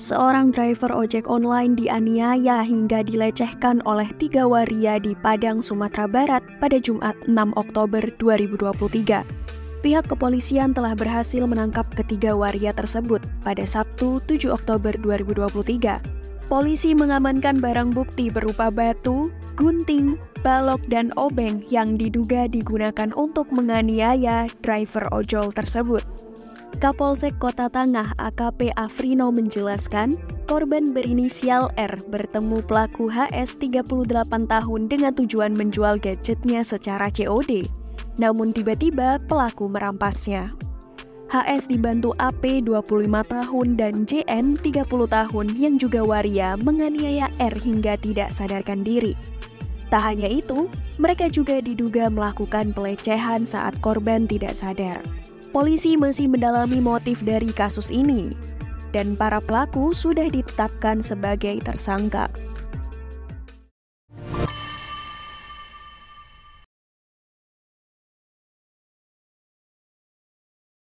Seorang driver ojek online dianiaya hingga dilecehkan oleh tiga waria di Padang, Sumatera Barat pada Jumat 6 Oktober 2023. Pihak kepolisian telah berhasil menangkap ketiga waria tersebut pada Sabtu 7 Oktober 2023. Polisi mengamankan barang bukti berupa batu, gunting, balok, dan obeng yang diduga digunakan untuk menganiaya driver ojol tersebut. Kapolsek Kota Tangah AKP Afrino menjelaskan, korban berinisial R bertemu pelaku HS 38 tahun dengan tujuan menjual gadgetnya secara COD. Namun tiba-tiba pelaku merampasnya. HS dibantu AP 25 tahun dan JN 30 tahun yang juga waria menganiaya R hingga tidak sadarkan diri. Tak hanya itu, mereka juga diduga melakukan pelecehan saat korban tidak sadar. Polisi masih mendalami motif dari kasus ini, dan para pelaku sudah ditetapkan sebagai tersangka.